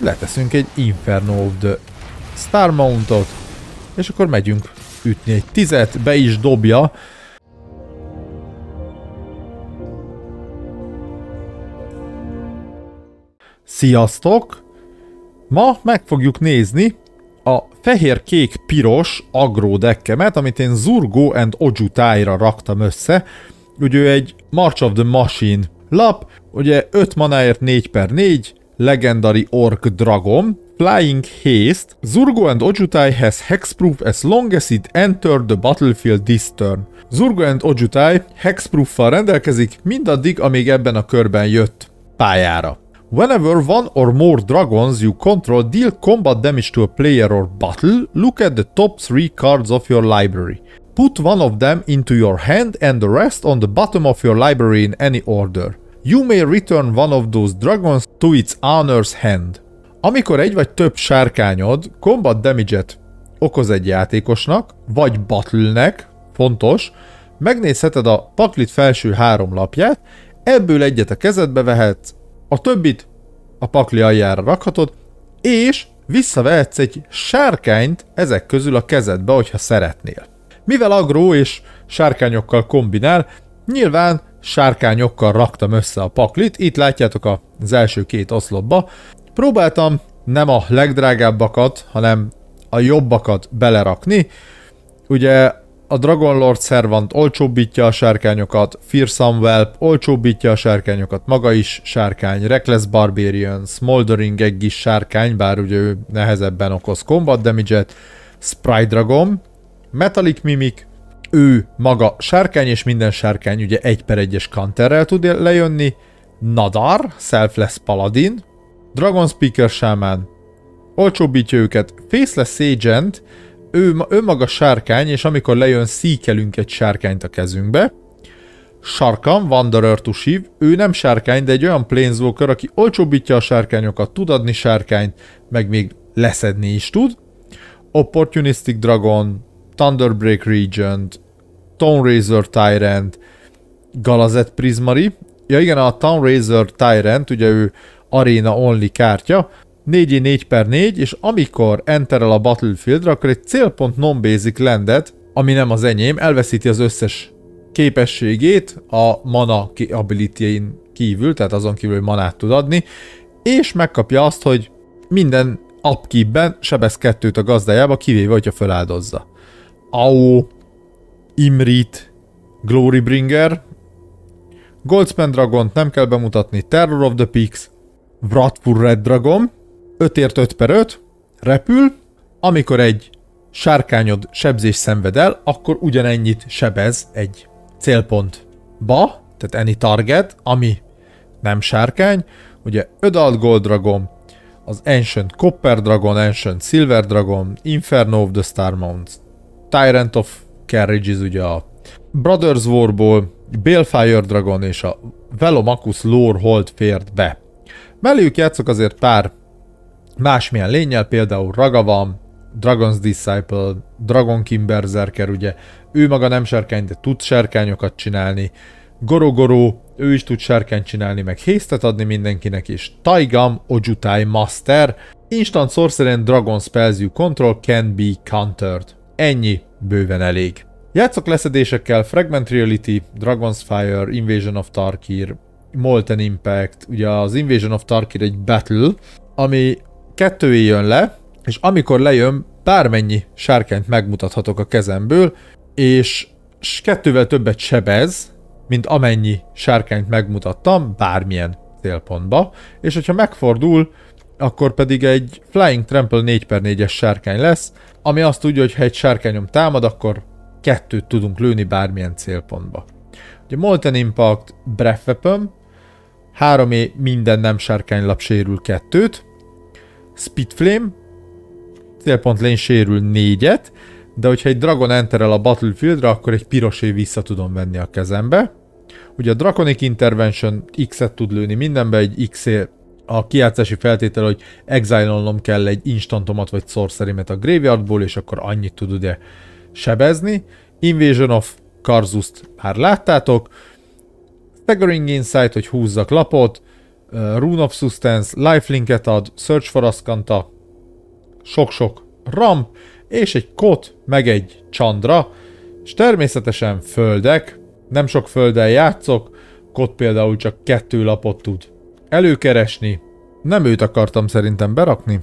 leteszünk egy Inferno of the Star Mountot, és akkor megyünk ütni egy tizet, be is dobja. Sziasztok! Ma meg fogjuk nézni a fehér-kék-piros agró dekkemet, amit én Zurgo and Ojutai-ra raktam össze. Ugye ő egy March of the Machine lap, ugye 5 manáért 4 per 4, Legendary Orc Dragon, Flying Haste, Zurgo and Ojutai has hexproof as long as it entered the battlefield this turn. Zurgo and Ojutai hexproof-val rendelkezik mindaddig, amíg ebben a körben jött pályára. Whenever one or more dragons you control deal combat damage to a player or battle, look at the top three cards of your library. Put one of them into your hand and the rest on the bottom of your library in any order. You may return one of those dragons to its owner's hand. Amikor egy vagy több sárkányod combat damage-et okoz egy játékosnak, vagy battle-nek, fontos, megnézheted a paklit felső három lapját, ebből egyet a kezedbe vehetsz, a többit a pakli aljára rakhatod, és visszavehetsz egy sárkányt ezek közül a kezedbe, hogyha szeretnél. Mivel agró és sárkányokkal kombinál, nyilván sárkányokkal raktam össze a paklit, itt látjátok az első két oszlopba. Próbáltam nem a legdrágábbakat, hanem a jobbakat belerakni. Ugye a Dragon Lord Servant olcsóbbítja a sárkányokat, Fearsome Whelp olcsóbbítja a sárkányokat, maga is sárkány, Reckless Barbarian, Smoldering Egg is sárkány, bár ugye ő nehezebben okoz combat damage-et, Sprite Dragon, Metallic Mimic, ő maga sárkány, és minden sárkány ugye egy per egyes counterrel tud lejönni, Nadar, Selfless Paladin, Dragon Speaker Shaman, olcsóbbítja őket, Faceless Agent, ő önmaga sárkány, és amikor lejön, szíkelünk egy sárkányt a kezünkbe. Sarkam, Wanderer to Shiv, ő nem sárkány, de egy olyan Planeswalker, aki olcsóbbítja a sárkányokat, tud adni sárkányt, meg még leszedni is tud. Opportunistic Dragon, Thunderbreak Regent, Tone Tyrant, Galazet Prismari. Ja igen, a Razor Tyrant, ugye ő Arena Only kártya, 4 4 per 4, és amikor enterel a Battlefieldra, akkor egy célpont non-basic landet, ami nem az enyém, elveszíti az összes képességét a mana ability kívül, tehát azon kívül, hogy manát tud adni, és megkapja azt, hogy minden upkeepben sebez kettőt a gazdájába, kivéve, hogyha feláldozza. Au, Imrit, Glorybringer, Goldspan Dragont nem kell bemutatni, Terror of the Peaks, Vratfur Red Dragon, 5ért 5 per 5, repül, amikor egy sárkányod sebzés szenved el, akkor ugyanennyit sebez egy célpontba, tehát any target, ami nem sárkány, ugye Ödalt Gold Dragon, az Ancient Copper Dragon, Ancient Silver Dragon, Inferno of the Star Mounts, Tyrant of Carriages, ugye a Brothers Warból, Balefire Dragon és a Velomachus Lore Hold fért be. Melléjük játszok azért pár másmilyen lényel, például Raga van, Dragon's Disciple, Dragon Kimberzerker, ugye ő maga nem sárkány, de tud sárkányokat csinálni, Gorogoro, ő is tud sárkányt csinálni, meg hésztet adni mindenkinek, és Taigam Ojutai Master, Instant Sorcerer and Dragon Spells you control can be countered. Ennyi, bőven elég. Játszok leszedésekkel Fragment Reality, Dragon's Fire, Invasion of Tarkir, Molten Impact, ugye az Invasion of Tarkir egy battle, ami kettő jön le, és amikor lejön, bármennyi sárkányt megmutathatok a kezemből, és kettővel többet sebez, mint amennyi sárkányt megmutattam, bármilyen célpontba, és hogyha megfordul, akkor pedig egy Flying Trample 4x4-es sárkány lesz, ami azt tudja, hogy ha egy sárkányom támad, akkor kettőt tudunk lőni bármilyen célpontba. Ugye Molten Impact, Breath Weapon, 3 minden nem sárkánylap sérül kettőt, Spitflame, célpont lane sérül négyet, de hogyha egy Dragon enterel a Battlefieldre, akkor egy pirosé vissza tudom venni a kezembe. Ugye a Draconic Intervention X-et tud lőni mindenbe, egy x a kiátszási feltétel, hogy exile kell egy instantomat vagy sorcery a graveyardból, és akkor annyit tud ugye sebezni. Invasion of Karzust már láttátok. Staggering Insight, hogy húzzak lapot. uh, Rune of Substance, Lifelinket ad, Search for Ascanta, sok-sok ramp, és egy kot, meg egy csandra, és természetesen földek, nem sok földdel játszok, kot például csak kettő lapot tud előkeresni, nem őt akartam szerintem berakni,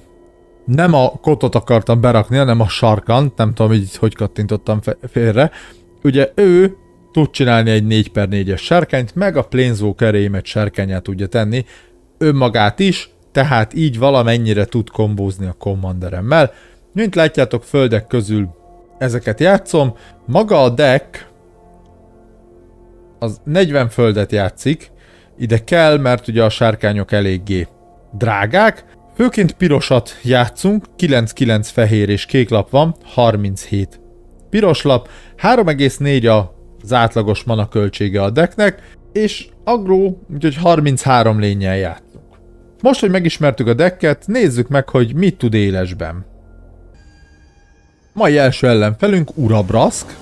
nem a kotot akartam berakni, hanem a sarkant, nem tudom, hogy hogy kattintottam félre. Ugye ő tud csinálni egy 4 per 4-es sárkányt, meg a Planeswalker egy sárkányát tudja tenni, önmagát is, tehát így valamennyire tud kombózni a commanderemmel. Mint látjátok, földek közül ezeket játszom. Maga a deck az 40 földet játszik, ide kell, mert ugye a sárkányok eléggé drágák. Főként pirosat játszunk, 9-9 fehér és kék lap van, 37 piros lap, 3,4 az átlagos mana költsége a decknek, és agró, úgyhogy 33 lényel játszunk. Most, hogy megismertük a decket, nézzük meg, hogy mit tud élesben. Mai első ellenfelünk Urabrask.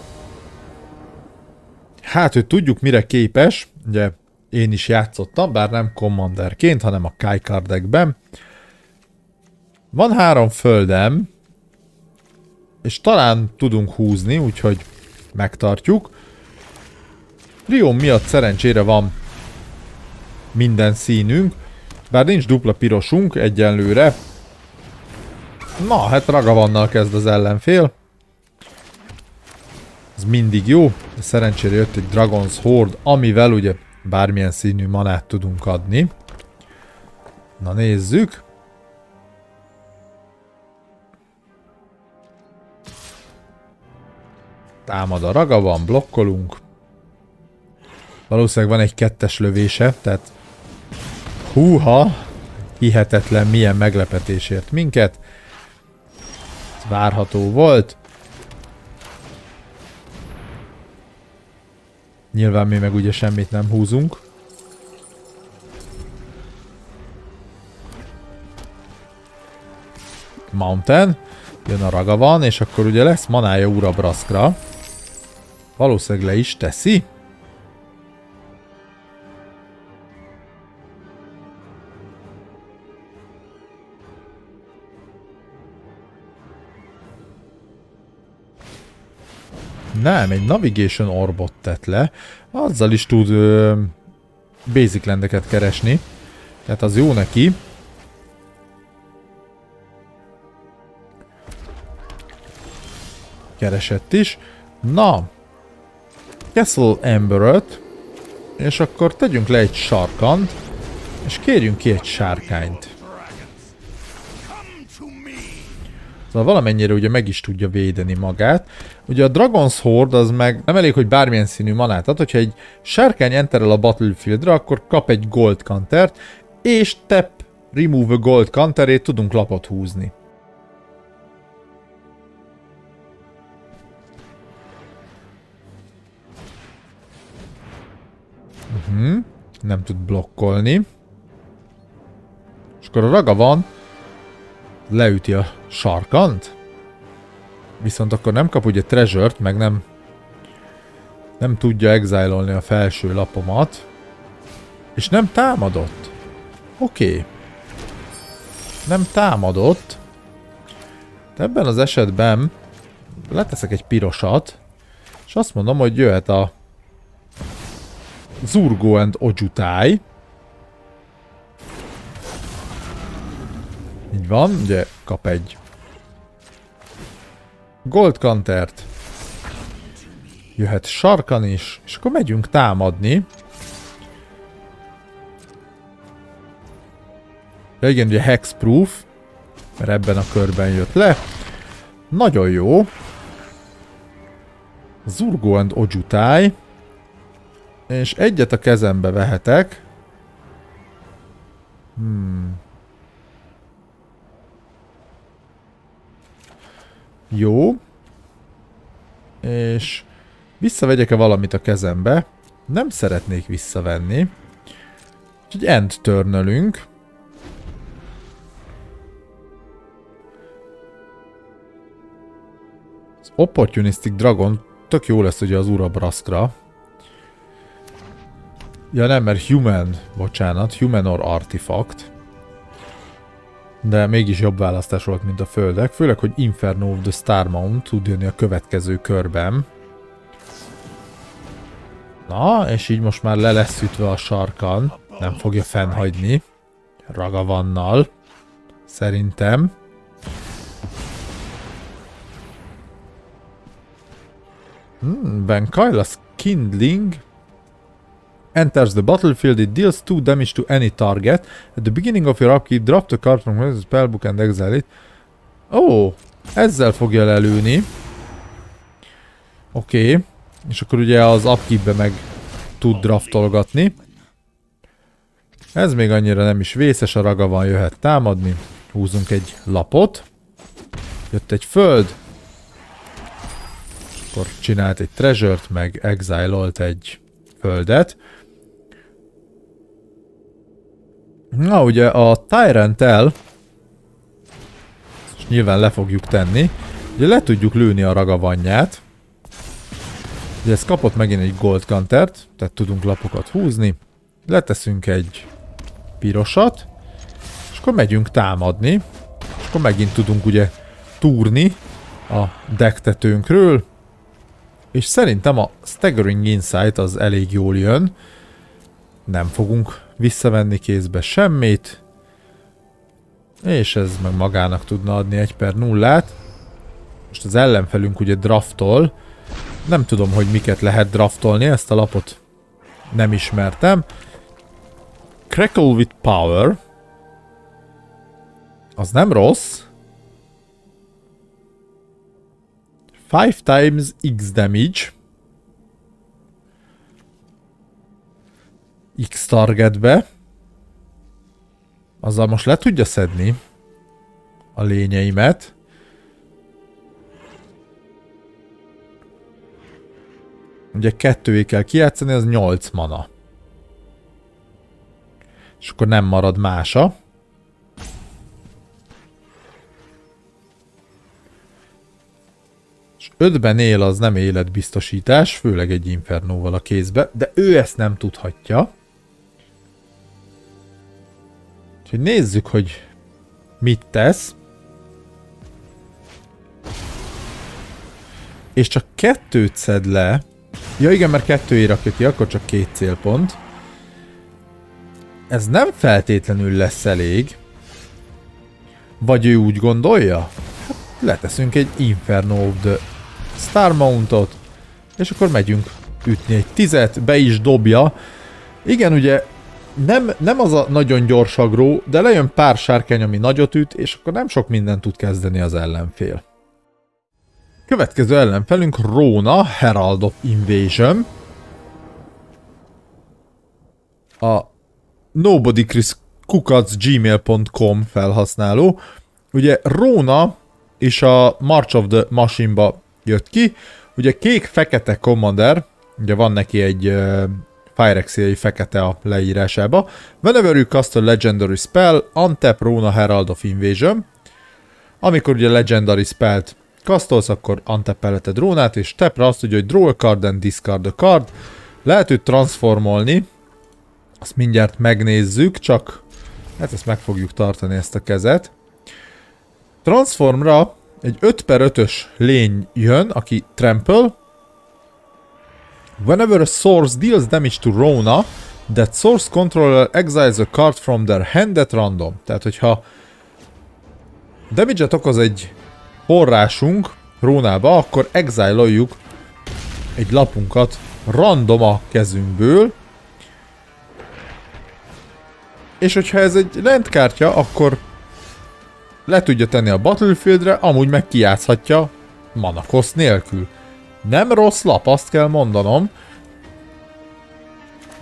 Hát, hogy tudjuk mire képes, ugye én is játszottam, bár nem commanderként, hanem a Kai deckben. Van három földem, és talán tudunk húzni, úgyhogy megtartjuk. Rion miatt szerencsére van minden színünk, bár nincs dupla pirosunk egyenlőre. Na, hát Ragavannal kezd az ellenfél. Ez mindig jó, de szerencsére jött egy Dragon's Horde, amivel ugye bármilyen színű manát tudunk adni. Na nézzük. Támad a raga, van, blokkolunk. Valószínűleg van egy kettes lövése, tehát húha, hihetetlen milyen meglepetésért minket. Ez várható volt. Nyilván mi meg ugye semmit nem húzunk. Mountain. Jön a raga van, és akkor ugye lesz manája Ura Braszkra. Valószínűleg le is teszi. Nem, egy Navigation Orbot tett le. Azzal is tud ö, basic lendeket keresni. Tehát az jó neki. Keresett is. Na. Castle amber És akkor tegyünk le egy sarkant. És kérjünk ki egy sárkányt. Szóval valamennyire ugye meg is tudja védeni magát. Ugye a Dragon's Horde az meg nem elég, hogy bármilyen színű manát ad, hogyha egy sárkány enterel a Battlefieldre, akkor kap egy gold countert, és tap remove a gold counterét tudunk lapot húzni. Uh mhm. -huh. Nem tud blokkolni. És akkor a raga van, leüti a sarkant, viszont akkor nem kap ugye treasure meg nem nem tudja exilolni a felső lapomat, és nem támadott. Oké. Okay. Nem támadott. De ebben az esetben leteszek egy pirosat, és azt mondom, hogy jöhet a Zurgo and Ojutai. Így van, ugye kap egy Gold Counter-t. Jöhet sarkan is, és akkor megyünk támadni. Ja igen, ugye Hexproof, mert ebben a körben jött le. Nagyon jó. Zurgo and Ojutai. És egyet a kezembe vehetek. Hmm. Jó. És visszavegyek-e valamit a kezembe? Nem szeretnék visszavenni. Úgyhogy end törnölünk. Az Opportunistic Dragon tök jó lesz ugye az Urabraskra. Ja nem, mert human, bocsánat, human or artifact. De mégis jobb választás volt, mint a földek. Főleg, hogy Inferno of the Star Mount tud jönni a következő körben. Na, és így most már le lesz ütve a sarkan. Nem fogja fennhagyni. Ragavannal. Szerintem. Hmm, ben Kaila's Kindling enters the battlefield, it deals 2 damage to any target. At the beginning of your upkeep, drop the card from the spellbook and exile it. Ó, oh, ezzel fogja lelőni. Oké. Okay. És akkor ugye az upkeepbe meg tud draftolgatni. Ez még annyira nem is vészes, a raga van, jöhet támadni. Húzunk egy lapot. Jött egy föld. Akkor csinált egy treasure-t, meg exilolt egy földet. Na ugye a Tyrant-el, és nyilván le fogjuk tenni, ugye le tudjuk lőni a ragavanyját. Ugye ez kapott megint egy Gold Counter-t, tehát tudunk lapokat húzni. Leteszünk egy pirosat, és akkor megyünk támadni, és akkor megint tudunk ugye túrni a dektetőnkről, és szerintem a Staggering Insight az elég jól jön. Nem fogunk visszavenni kézbe semmit. És ez meg magának tudna adni egy per nullát. Most az ellenfelünk ugye draftol. Nem tudom, hogy miket lehet draftolni, ezt a lapot nem ismertem. Crackle with Power. Az nem rossz. 5 times X damage. X targetbe. Azzal most le tudja szedni a lényeimet. Ugye kettőig kell kijátszani, az 8 mana. És akkor nem marad mása. És ötben él az nem életbiztosítás, főleg egy Infernóval a kézbe, de ő ezt nem tudhatja. Úgyhogy nézzük, hogy mit tesz. És csak kettőt szed le. Ja igen, mert kettő rakja ki, akkor csak két célpont. Ez nem feltétlenül lesz elég. Vagy ő úgy gondolja? Hát leteszünk egy Inferno of the Star Mountot, és akkor megyünk ütni egy tizet, be is dobja. Igen, ugye nem, nem az a nagyon gyors agró, de lejön pár sárkány, ami nagyot üt, és akkor nem sok mindent tud kezdeni az ellenfél. Következő ellenfelünk Róna, Herald of Invasion. A nobodychriskukac.gmail.com felhasználó. Ugye Róna és a March of the Machine-ba jött ki. Ugye kék-fekete Commander, ugye van neki egy Phyrexiai fekete a leírásába. Whenever you cast a legendary spell, untap Runa Herald of Invasion. Amikor ugye legendary spellt kasztolsz, akkor untapelheted Rónát, és tapra azt ugye, hogy draw a card and discard a card. Lehet őt transformolni, azt mindjárt megnézzük, csak hát ezt meg fogjuk tartani ezt a kezet. Transformra egy 5 per 5-ös lény jön, aki trample, Whenever a source deals damage to Rona, that source controller exiles a card from their hand at random. Tehát, hogyha damage-et okoz egy forrásunk Rónába, akkor exiloljuk egy lapunkat random a kezünkből. És hogyha ez egy landkártya, akkor le tudja tenni a battlefieldre, amúgy meg kijátszhatja mana cost nélkül. Nem rossz lap, azt kell mondanom.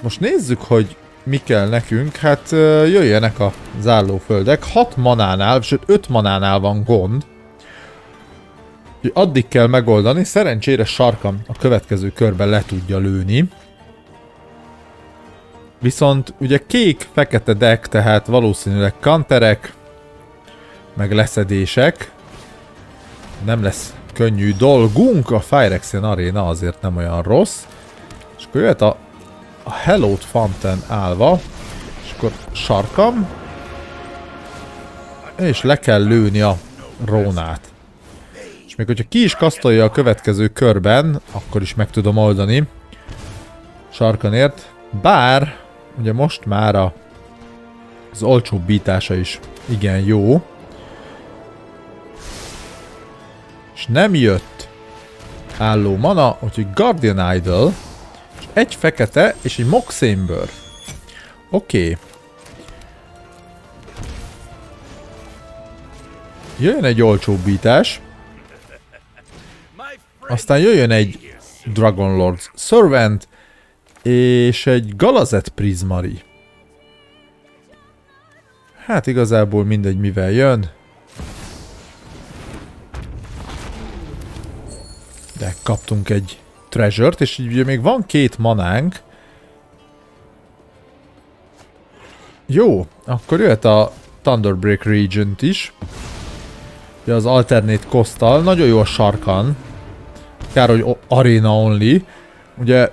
Most nézzük, hogy mi kell nekünk. Hát jöjjenek a zállóföldek. 6 manánál, sőt 5 manánál van gond. addig kell megoldani. Szerencsére sarkam a következő körben le tudja lőni. Viszont ugye kék-fekete deck, tehát valószínűleg kanterek, meg leszedések. Nem lesz könnyű dolgunk, a Phyrexian Arena azért nem olyan rossz. És akkor jöhet a a Hellot Fountain állva, és akkor sarkam, és le kell lőni a Rónát. És még hogyha ki is kasztolja a következő körben, akkor is meg tudom oldani. Sarkanért. Bár, ugye most már a, az olcsó is igen jó. És nem jött álló mana, úgyhogy Guardian Idol, és egy fekete és egy Moxamber. Oké. Okay. Jöjjön egy olcsó bítás. Aztán jöjjön egy Dragon Lord's Servant, és egy Galazet Prismari. Hát igazából mindegy mivel jön. De kaptunk egy treasure-t, és így ugye még van két manánk. Jó, akkor jöhet a Thunderbreak Regent is. Ugye az alternate kosztal, nagyon jó a sarkan. Kár, hogy arena only. Ugye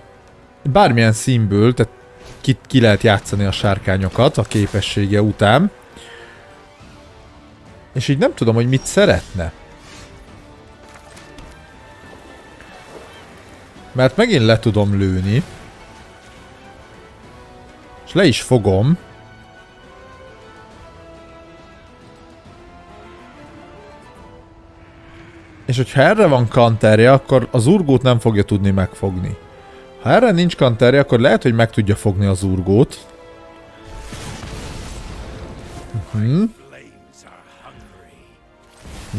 bármilyen színből, tehát ki, ki lehet játszani a sárkányokat a képessége után. És így nem tudom, hogy mit szeretne. Mert megint le tudom lőni. És le is fogom. És hogyha erre van kanterje, akkor az urgót nem fogja tudni megfogni. Ha erre nincs kanterje, akkor lehet, hogy meg tudja fogni az urgót. Uh.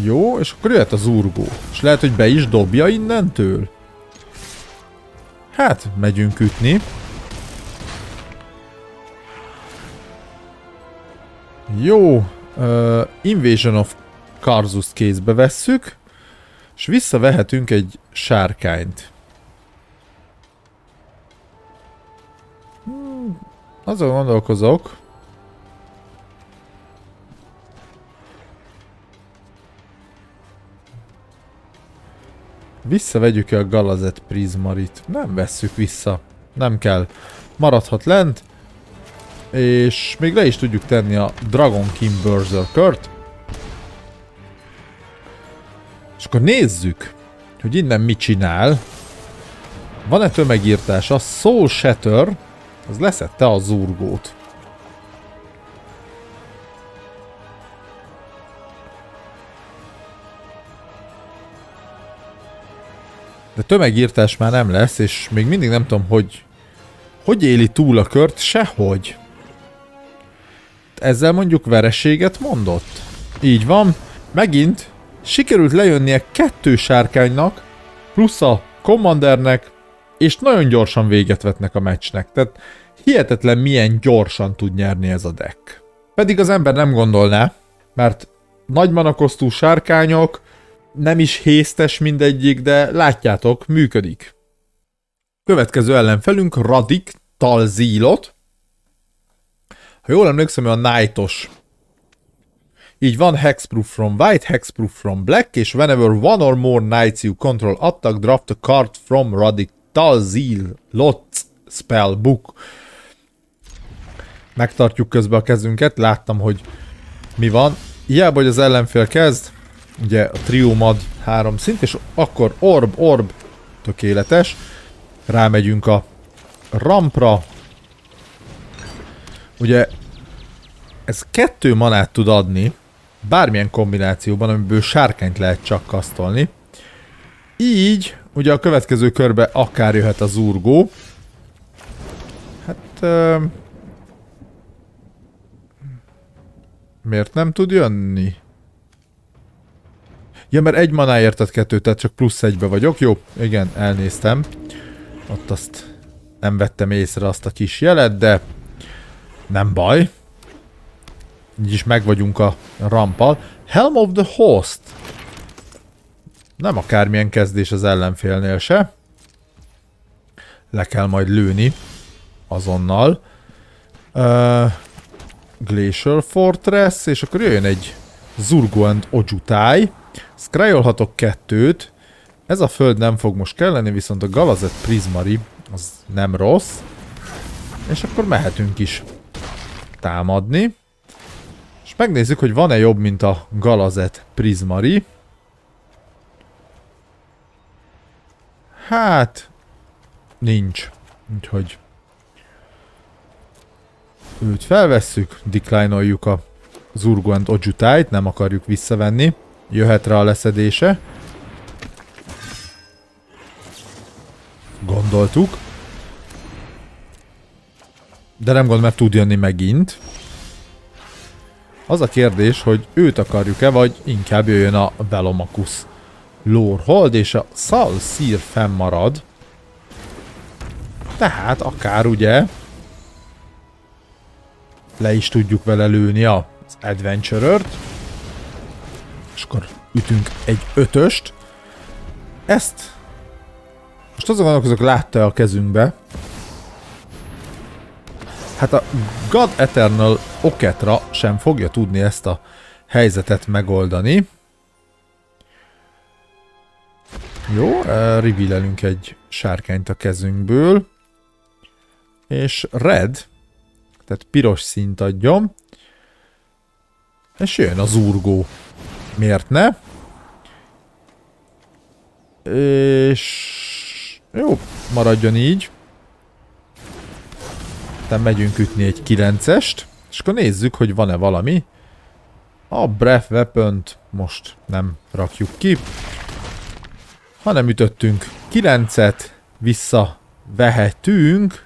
Jó, és akkor jöhet az urgó. És lehet, hogy be is dobja innentől. Hát, megyünk ütni. Jó, uh, Invasion of Karzus kézbe vesszük. És visszavehetünk egy sárkányt. Hmm, azon gondolkozok. Visszavegyük-e a Galazet Prismarit? Nem vesszük vissza. Nem kell. Maradhat lent. És még le is tudjuk tenni a Dragon King Berserkert. És akkor nézzük, hogy innen mit csinál. Van-e tömegírtás? A Soul Shatter, az leszette a zurgót. De tömegírtás már nem lesz, és még mindig nem tudom, hogy hogy éli túl a kört, sehogy. Ezzel mondjuk vereséget mondott. Így van, megint sikerült lejönnie kettő sárkánynak, plusz a commandernek, és nagyon gyorsan véget vetnek a meccsnek. Tehát hihetetlen milyen gyorsan tud nyerni ez a deck. Pedig az ember nem gondolná, mert nagy manakosztú sárkányok, nem is héztes mindegyik, de látjátok, működik. Következő ellenfelünk Radik Talzilot. Ha jól emlékszem, a Knightos így van Hexproof from White, Hexproof from Black, és whenever one or more knights you control attack, draft a card from Radic Talzil Lot Spellbook. Megtartjuk közben a kezünket, láttam, hogy mi van. Hiába, hogy az ellenfél kezd, ugye a Triumad három szint, és akkor Orb, Orb, tökéletes. Rámegyünk a rampra. Ugye ez kettő manát tud adni, bármilyen kombinációban, amiből sárkányt lehet csak kasztolni. Így, ugye a következő körbe akár jöhet az urgó. Hát... Uh, miért nem tud jönni? Ja, mert egy manáért ad kettőt, tehát csak plusz egybe vagyok. Jó, igen, elnéztem. Ott azt nem vettem észre azt a kis jelet, de nem baj. Így is meg vagyunk a rampal. Helm of the Host. Nem akármilyen kezdés az ellenfélnél se. Le kell majd lőni. Azonnal. Uh, Glacial Fortress, és akkor jöjjön egy Zurgo and Ojutai. Scryolhatok kettőt. Ez a föld nem fog most kelleni, viszont a Galazet Prismari az nem rossz. És akkor mehetünk is támadni. És megnézzük, hogy van-e jobb, mint a Galazet Prismari. Hát... Nincs. Úgyhogy... Őt felvesszük, decline-oljuk a Zurguant Ojutájt, nem akarjuk visszavenni. Jöhet rá a leszedése. Gondoltuk. De nem gond, mert tud jönni megint. Az a kérdés, hogy őt akarjuk-e, vagy inkább jöjjön a Velomacus Lordhold, és a Salsir fennmarad. Tehát akár ugye le is tudjuk vele lőni az Adventurer-t. És akkor ütünk egy ötöst. Ezt most azon gondolkozok, látta a kezünkbe. Hát a God Eternal Oketra sem fogja tudni ezt a helyzetet megoldani. Jó, revealelünk egy sárkányt a kezünkből. És red, tehát piros szint adjon. És jön az urgó. Miért ne? És jó, maradjon így. Tehát megyünk ütni egy 9-est, és akkor nézzük, hogy van-e valami. A Breath weapon most nem rakjuk ki, hanem ütöttünk 9-et, visszavehetünk,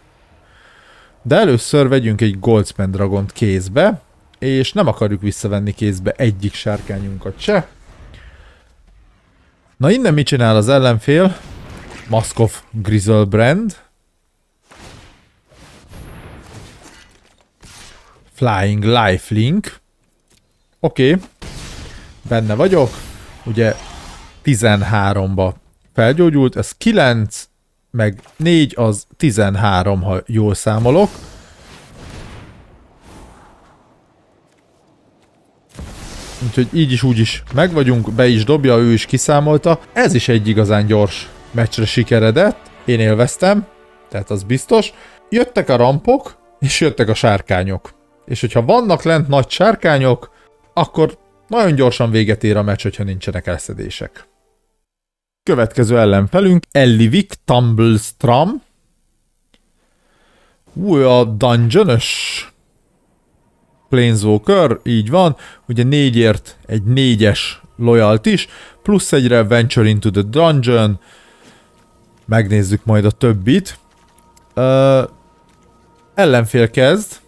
de először vegyünk egy Goldspan Dragont kézbe, és nem akarjuk visszavenni kézbe egyik sárkányunkat se. Na innen mit csinál az ellenfél? Mask of Grizzlebrand. Flying Lifelink. Oké. Okay. Benne vagyok. Ugye 13-ba felgyógyult, ez 9, meg 4 az 13, ha jól számolok. Úgyhogy így is úgy is megvagyunk, be is dobja, ő is kiszámolta. Ez is egy igazán gyors meccsre sikeredett, én élveztem, tehát az biztos. Jöttek a rampok, és jöttek a sárkányok. És hogyha vannak lent nagy sárkányok, akkor nagyon gyorsan véget ér a meccs, hogyha nincsenek elszedések. Következő ellenfelünk Ellivik Tumblestram. Új, a dungeonös Planeswalker, így van. Ugye négyért egy négyes loyalt is, plusz egyre Venture into the Dungeon, Megnézzük majd a többit. Uh, ellenfél kezd.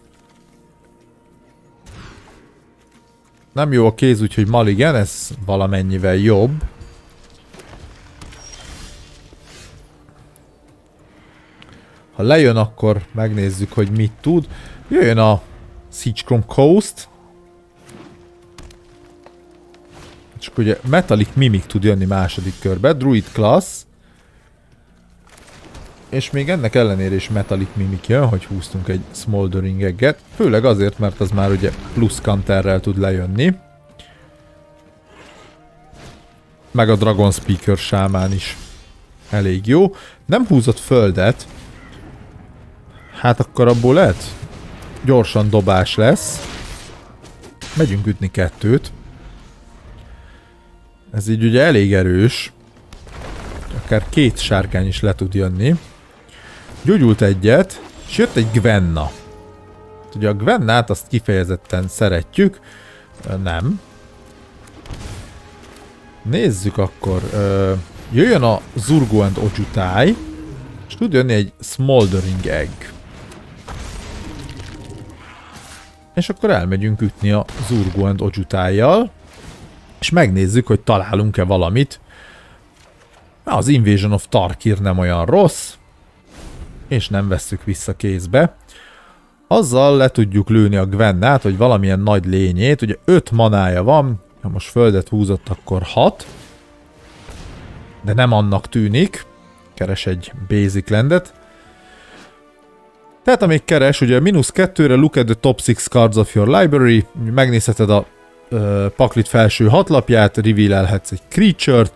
Nem jó a kéz, úgyhogy Maligen, ez valamennyivel jobb. Ha lejön, akkor megnézzük, hogy mit tud. Jöjjön a Siegechrome Coast. Csak ugye Metallic Mimic tud jönni második körbe. Druid Class. És még ennek ellenére is Metallic Mimic jön, hogy húztunk egy Smoldering Egget. Főleg azért, mert az már ugye plusz counterrel tud lejönni. Meg a Dragon Speaker sámán is elég jó. Nem húzott földet. Hát akkor abból lehet gyorsan dobás lesz. Megyünk ütni kettőt. Ez így ugye elég erős. Akár két sárkány is le tud jönni. Gyógyult egyet, és jött egy Gwenna. Ugye a Gwennát azt kifejezetten szeretjük. Nem. Nézzük akkor. jöjjön a Zurgo and Ojutai, és tud jönni egy Smoldering Egg. És akkor elmegyünk ütni a Zurgo and Ojutai-jal, és megnézzük, hogy találunk-e valamit. Az Invasion of Tarkir nem olyan rossz, és nem vesszük vissza kézbe. Azzal le tudjuk lőni a Gwennát, hogy valamilyen nagy lényét, ugye 5 manája van, ha most földet húzott, akkor 6. De nem annak tűnik. Keres egy basic landet. Tehát amíg keres, ugye mínusz 2-re look at the top 6 cards of your library, megnézheted a uh, paklit felső hatlapját, reveal-elhetsz egy creature-t,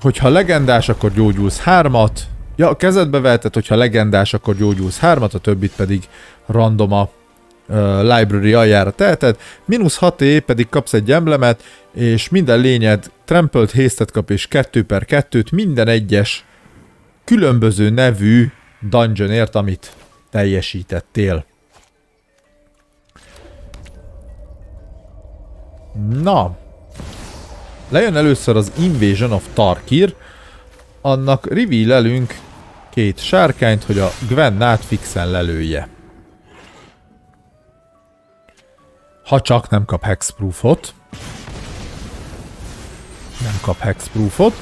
hogyha legendás, akkor gyógyulsz hármat, Ja, kezedbe veheted, hogyha legendás, akkor gyógyulsz hármat, a többit pedig random a uh, library aljára teheted. Minusz 6 é pedig kapsz egy emblemet, és minden lényed trampled haste kap és 2 per 2-t minden egyes különböző nevű dungeonért, amit teljesítettél. Na, lejön először az Invasion of Tarkir, annak reveal két sárkányt, hogy a Gwen fixen lelője. Ha csak nem kap hexproofot. Nem kap hexproofot.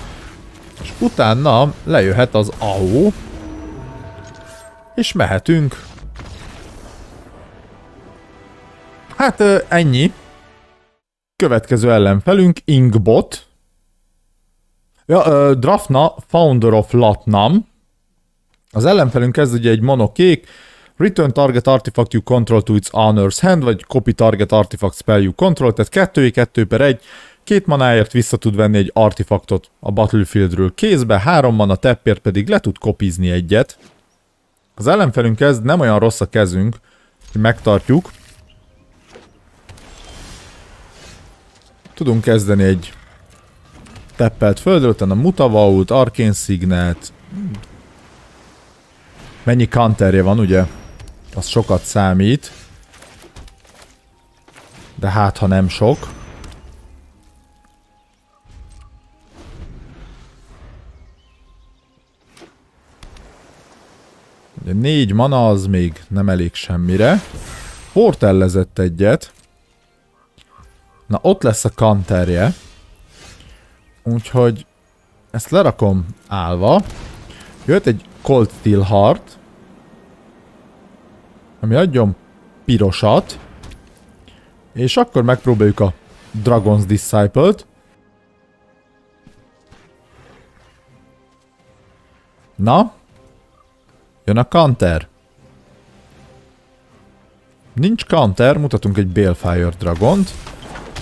És utána lejöhet az AO. És mehetünk. Hát ennyi. Következő ellenfelünk Ingbot. Ja, Drafna, Founder of Latnam. Az ellenfelünk ez ugye egy monokék, Return target artifact you control to its owner's hand, vagy copy target artifact spell you control, tehát 2 2 per 1, két manáért vissza tud venni egy artefaktot a Battlefieldről kézbe, három mana teppért pedig le tud kopizni egyet. Az ellenfelünk ez nem olyan rossz a kezünk, hogy megtartjuk. Tudunk kezdeni egy teppelt földről, utána Mutavault, Arcane Signet. Mennyi counterje van, ugye? Az sokat számít. De hát, ha nem sok. Ugye négy mana az még nem elég semmire. Portellezett egyet. Na ott lesz a kanterje. Úgyhogy ezt lerakom állva. Jött egy Cold Steel Heart. Ami adjon pirosat. És akkor megpróbáljuk a Dragon's Disciple-t. Na? Jön a counter. Nincs counter, mutatunk egy Balefire Dragont.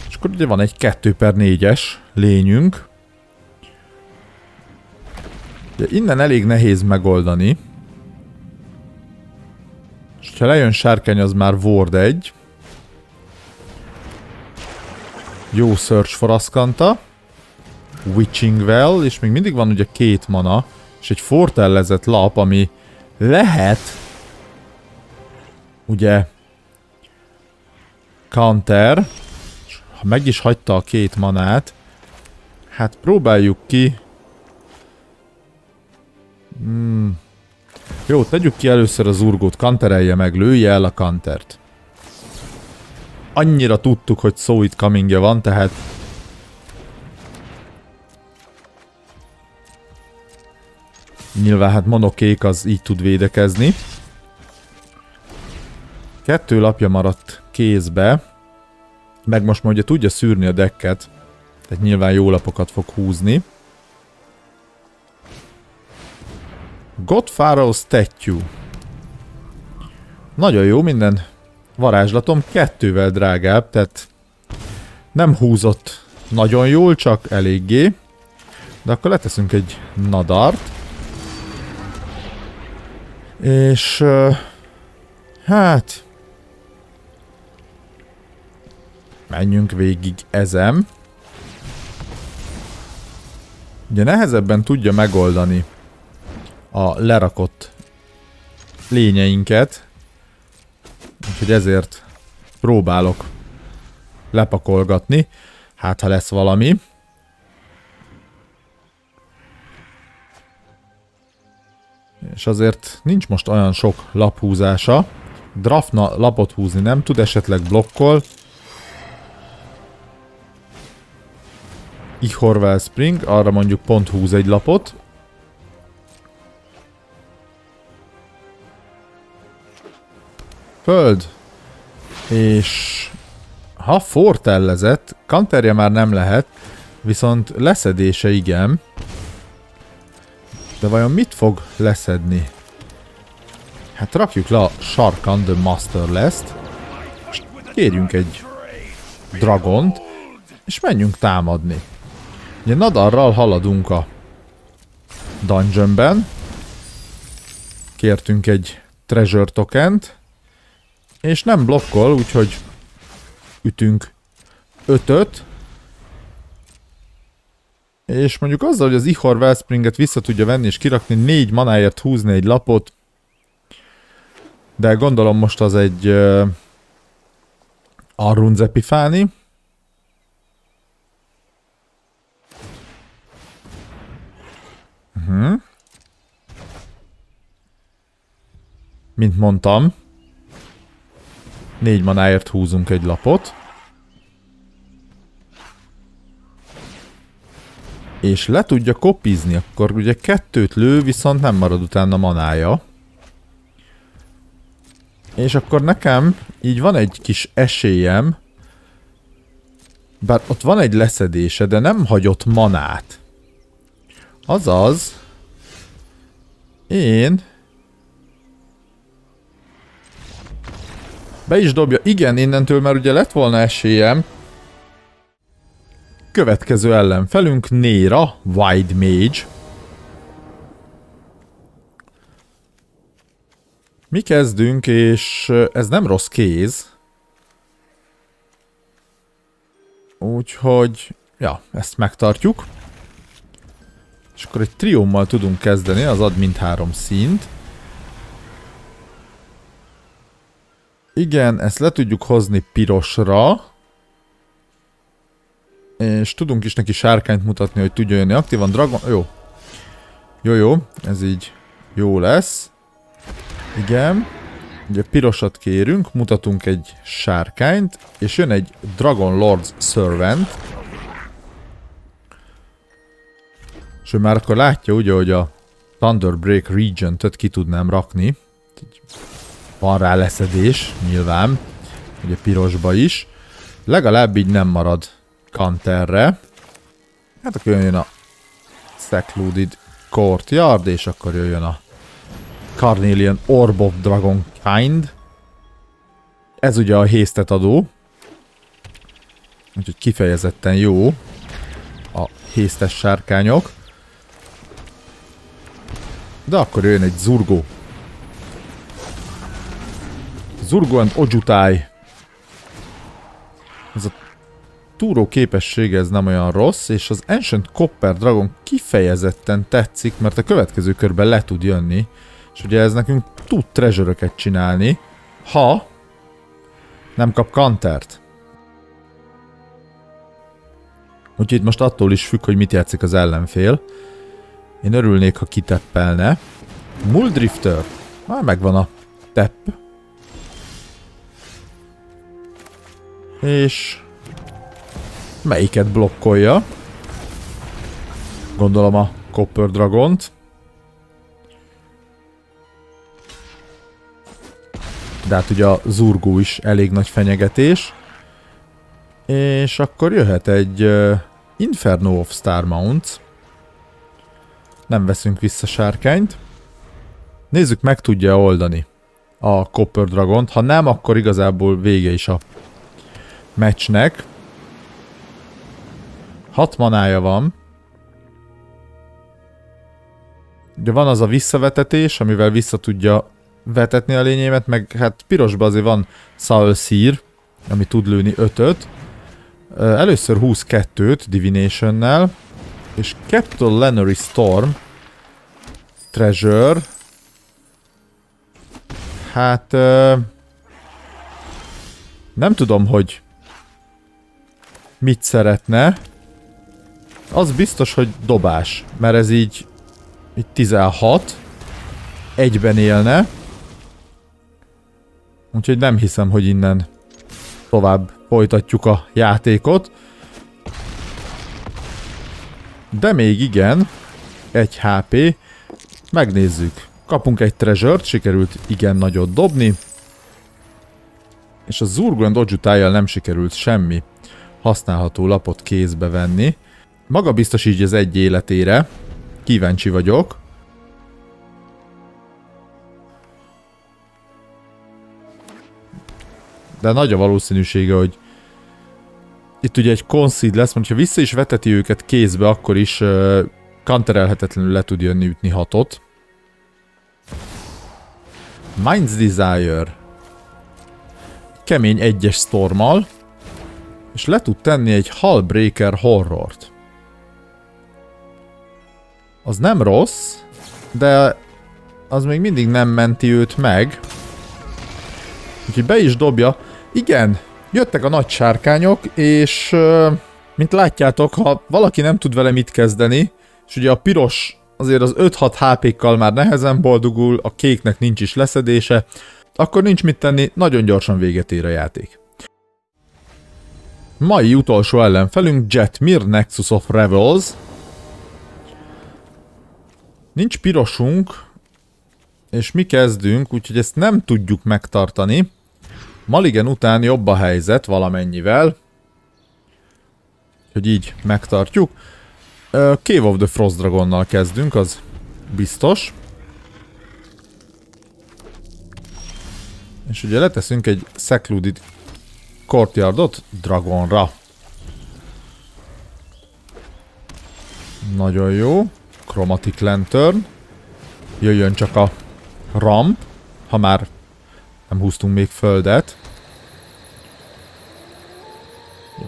És akkor ugye van egy 2 per 4-es lényünk. De innen elég nehéz megoldani. És ha lejön sárkány, az már Ward 1. Jó Search for Ascanta. Witching Well, és még mindig van ugye két mana, és egy fortellezett lap, ami lehet ugye counter, ha meg is hagyta a két manát, hát próbáljuk ki Hmm. Jó, tegyük ki először az urgót, kanterelje meg, lője el a kantert. Annyira tudtuk, hogy So It coming van, tehát... Nyilván hát monokék az így tud védekezni. Kettő lapja maradt kézbe. Meg most már ugye tudja szűrni a dekket. Tehát nyilván jó lapokat fog húzni. Godfather Statue. Nagyon jó, minden varázslatom kettővel drágább, tehát nem húzott nagyon jól, csak eléggé. De akkor leteszünk egy nadart. És... Hát... Menjünk végig ezem. Ugye nehezebben tudja megoldani a lerakott lényeinket. Úgyhogy ezért próbálok lepakolgatni. Hát, ha lesz valami. És azért nincs most olyan sok laphúzása. Drafna lapot húzni nem tud, esetleg blokkol. Ihorvel Spring, arra mondjuk pont húz egy lapot. Föld. És ha fortellezett, kanterje már nem lehet, viszont leszedése igen. De vajon mit fog leszedni? Hát rakjuk le a Sharkan the Master lesz és kérjünk egy dragont, és menjünk támadni. Ugye Nadarral haladunk a dungeonben, Kértünk egy treasure tokent. És nem blokkol, úgyhogy ütünk ötöt. És mondjuk azzal, hogy az Ihor Wellspringet vissza tudja venni és kirakni négy manáért húzni egy lapot, de gondolom most az egy uh, Arrunz Epifáni. Uh mhm. -huh. Mint mondtam, négy manáért húzunk egy lapot. És le tudja kopizni, akkor ugye kettőt lő, viszont nem marad utána manája. És akkor nekem így van egy kis esélyem, bár ott van egy leszedése, de nem hagyott manát. Azaz, én be is dobja. Igen, innentől már ugye lett volna esélyem. Következő ellenfelünk Néra, Wide Mage. Mi kezdünk, és ez nem rossz kéz. Úgyhogy, ja, ezt megtartjuk. És akkor egy triommal tudunk kezdeni, az ad mind három színt. Igen, ezt le tudjuk hozni pirosra. És tudunk is neki sárkányt mutatni, hogy tudja jönni aktívan. Dragon... Jó. Jó, jó. Ez így jó lesz. Igen. Ugye pirosat kérünk, mutatunk egy sárkányt, és jön egy Dragon Lord's Servant. És ő már akkor látja ugye, hogy a Thunderbreak Regent-öt ki tudnám rakni. Van rá leszedés, nyilván. Ugye pirosba is. Legalább így nem marad Kanterre. Hát akkor jön a Secluded Courtyard, és akkor jöjjön a Carnelian Orb of Dragon. Ez ugye a hésztet adó. Úgyhogy kifejezetten jó a hésztes sárkányok. De akkor jön egy zurgó. Zurgó and Ojutai. Ez a túró képessége ez nem olyan rossz, és az Ancient Copper Dragon kifejezetten tetszik, mert a következő körben le tud jönni. És ugye ez nekünk tud treasure csinálni, ha nem kap kantert. Úgyhogy itt most attól is függ, hogy mit játszik az ellenfél. Én örülnék, ha kiteppelne. Muldrifter. Már megvan a tepp. És... Melyiket blokkolja? Gondolom a Copper Dragont. De hát ugye a zurgó is elég nagy fenyegetés. És akkor jöhet egy uh, Inferno of Star Mounts. Nem veszünk vissza sárkányt. Nézzük, meg tudja oldani a Copper Dragont. Ha nem, akkor igazából vége is a meccsnek. Hat manája van. De van az a visszavetetés, amivel vissza tudja vetetni a lényémet, meg hát pirosban azért van Saul Seer, ami tud lőni 5-öt. Először 22-t Divination-nel, és Capital Lenary Storm, Treasure, hát nem tudom, hogy mit szeretne. Az biztos, hogy dobás, mert ez így, így 16, egyben élne. Úgyhogy nem hiszem, hogy innen tovább folytatjuk a játékot. De még igen, egy HP. Megnézzük. Kapunk egy treasure sikerült igen nagyot dobni. És a Zurgond Ojutájjal nem sikerült semmi használható lapot kézbe venni. Maga biztos így az egy életére. Kíváncsi vagyok. De nagy a valószínűsége, hogy itt ugye egy concede lesz, mert ha vissza is veteti őket kézbe, akkor is uh, kanterelhetetlenül le tud jönni ütni hatot. Minds Desire. Kemény egyes stormal. És le tud tenni egy Hullbreaker horrort. Az nem rossz, de az még mindig nem menti őt meg. Úgyhogy be is dobja. Igen, jöttek a nagy sárkányok, és mint látjátok, ha valaki nem tud vele mit kezdeni, és ugye a piros azért az 5-6 HP-kkal már nehezen boldogul, a kéknek nincs is leszedése, akkor nincs mit tenni, nagyon gyorsan véget ér a játék. Mai utolsó ellenfelünk Jetmir Nexus of Revels. Nincs pirosunk, és mi kezdünk, úgyhogy ezt nem tudjuk megtartani. Maligen után jobb a helyzet valamennyivel, hogy így megtartjuk. Cave of the Frost Dragonnal kezdünk, az biztos. És ugye leteszünk egy Secluded Courtyardot Dragonra. Nagyon jó. Chromatic Lantern. Jöjjön csak a ramp, ha már nem húztunk még földet.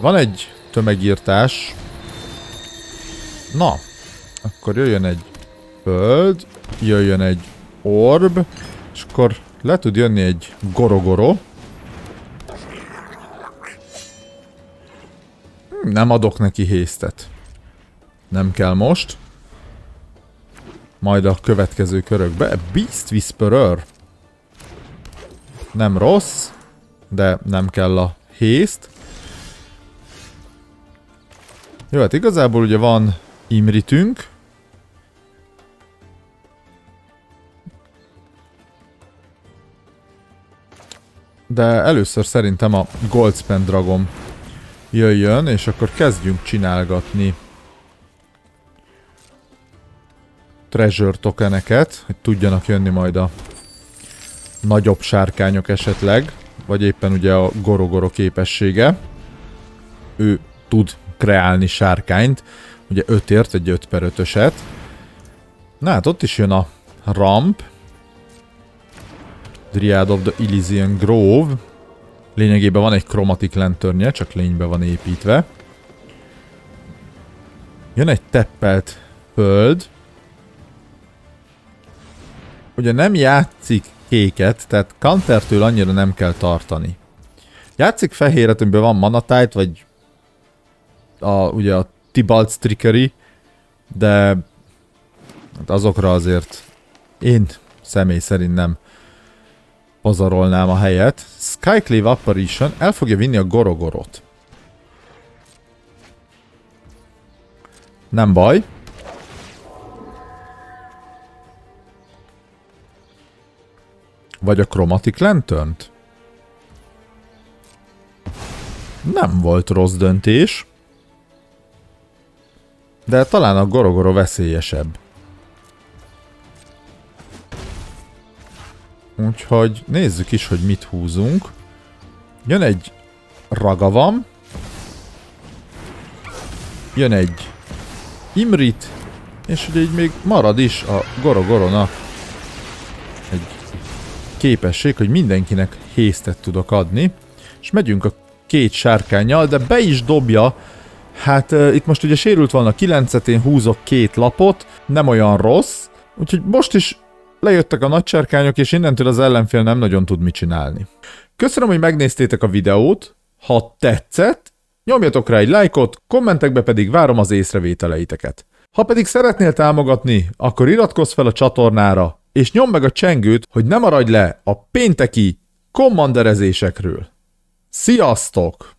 Van egy tömegírtás. Na, akkor jöjjön egy föld, jöjjön egy orb, és akkor le tud jönni egy gorogoro. Nem adok neki hésztet. Nem kell most. Majd a következő körökbe. Beast Whisperer. Nem rossz, de nem kell a hészt. Jó, hát igazából ugye van Imritünk. De először szerintem a Goldspan Dragon jöjjön, és akkor kezdjünk csinálgatni treasure tokeneket, hogy tudjanak jönni majd a nagyobb sárkányok esetleg, vagy éppen ugye a gorogoro képessége. Ő tud kreálni sárkányt, ugye 5ért, egy 5 per 5-öset. Na hát ott is jön a ramp. Dryad of the Elysian Grove. Lényegében van egy chromatic lanternje, csak lénybe van építve. Jön egy teppelt föld. Ugye nem játszik kéket, tehát countertől annyira nem kell tartani. Játszik fehéret, amiben van manatite, vagy a, ugye a Tibalt's Trickery, de hát azokra azért én személy szerint nem pazarolnám a helyet. Skyclave Apparition el fogja vinni a Gorogorot. Nem baj. Vagy a Chromatic lantern -t? Nem volt rossz döntés. De talán a gorogoro veszélyesebb. Úgyhogy nézzük is, hogy mit húzunk. Jön egy ragavam. Jön egy imrit. És ugye így még marad is a gorogoronak egy képesség, hogy mindenkinek hésztet tudok adni. És megyünk a két sárkányjal, de be is dobja Hát uh, itt most ugye sérült volna 9-et, én húzok két lapot, nem olyan rossz, úgyhogy most is lejöttek a nagysárkányok, és innentől az ellenfél nem nagyon tud mit csinálni. Köszönöm, hogy megnéztétek a videót, ha tetszett, nyomjatok rá egy lájkot, kommentekbe pedig várom az észrevételeiteket. Ha pedig szeretnél támogatni, akkor iratkozz fel a csatornára, és nyomd meg a csengőt, hogy ne maradj le a pénteki kommanderezésekről. Sziasztok!